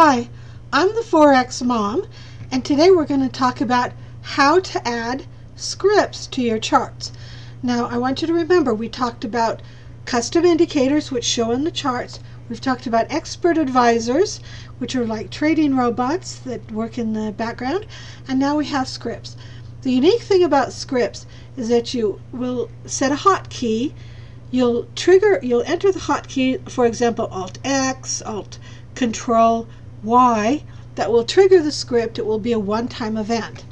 Hi, I'm the Forex Mom, and today we're going to talk about how to add scripts to your charts. Now, I want you to remember we talked about custom indicators, which show in the charts. We've talked about expert advisors, which are like trading robots that work in the background, and now we have scripts. The unique thing about scripts is that you will set a hotkey. You'll trigger, you'll enter the hotkey, for example, Alt X, Alt Control Y that will trigger the script. It will be a one-time event.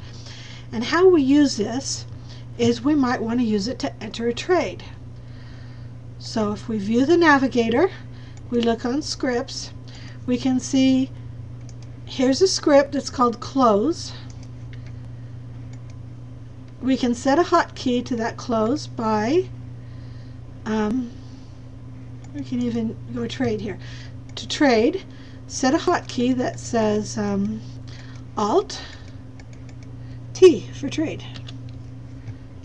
And how we use this is we might want to use it to enter a trade. So if we view the navigator, we look on scripts, we can see here's a script that's called close. We can set a hotkey to that close by, um, we can even go trade here. To trade, set a hotkey that says um, Alt T for trade.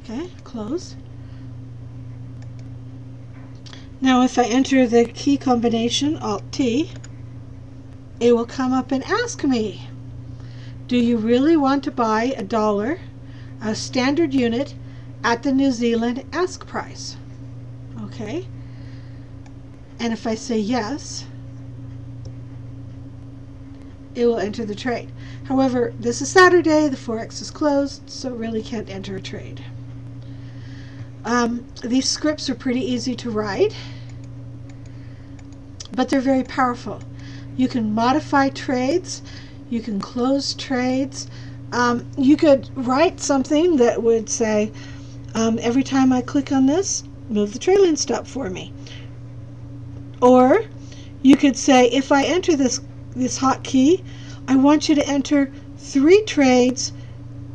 Okay, close. Now if I enter the key combination Alt T, it will come up and ask me, do you really want to buy a dollar, a standard unit, at the New Zealand ask price? Okay. And if I say yes, it will enter the trade. However, this is Saturday, the Forex is closed, so really can't enter a trade. Um, these scripts are pretty easy to write, but they're very powerful. You can modify trades, you can close trades. Um, you could write something that would say, um, every time I click on this, move the trailing stop for me. Or you could say, if I enter this this hotkey, I want you to enter three trades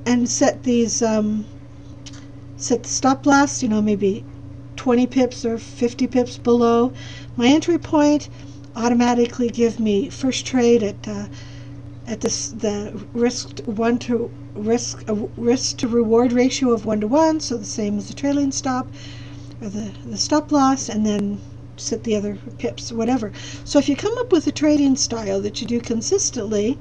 and set these um, set the stop loss, you know, maybe 20 pips or 50 pips below my entry point. Automatically give me first trade at uh, at this the risk one to risk uh, risk to reward ratio of one to one, so the same as the trailing stop or the the stop loss, and then set the other pips, whatever. So if you come up with a trading style that you do consistently,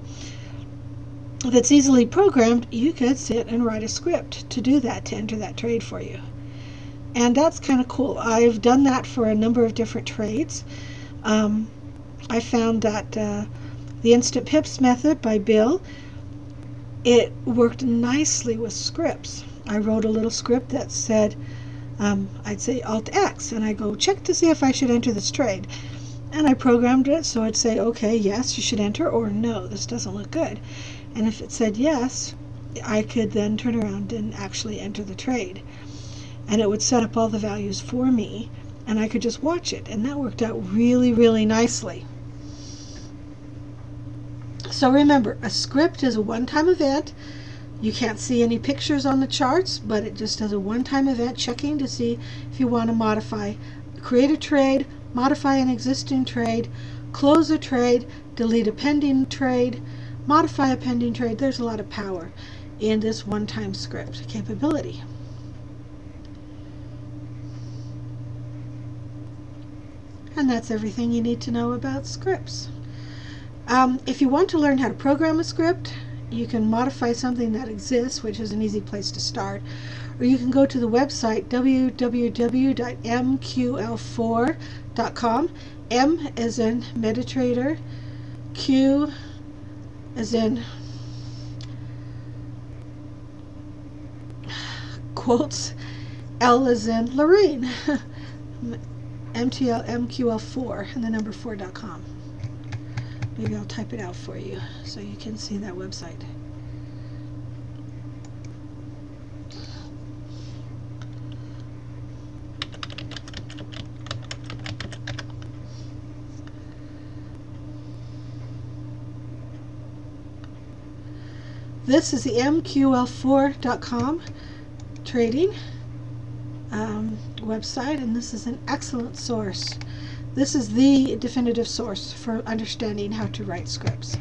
that's easily programmed, you could sit and write a script to do that, to enter that trade for you. And that's kind of cool. I've done that for a number of different trades. Um, I found that uh, the Instant Pips method by Bill, it worked nicely with scripts. I wrote a little script that said, um, I'd say Alt X and I go check to see if I should enter this trade. And I programmed it so I'd say, okay, yes, you should enter, or no, this doesn't look good. And if it said yes, I could then turn around and actually enter the trade. And it would set up all the values for me, and I could just watch it. And that worked out really, really nicely. So remember, a script is a one-time event. You can't see any pictures on the charts, but it just does a one-time event checking to see if you want to modify, create a trade, modify an existing trade, close a trade, delete a pending trade, modify a pending trade. There's a lot of power in this one-time script capability. And that's everything you need to know about scripts. Um, if you want to learn how to program a script, you can modify something that exists, which is an easy place to start, or you can go to the website www.mql4.com. M as in MetaTrader, Q as in quotes, L as in Larene, MTL MQL4 and the number 4.com. Maybe I'll type it out for you so you can see that website. This is the MQL4.com trading um, website, and this is an excellent source. This is the definitive source for understanding how to write scripts.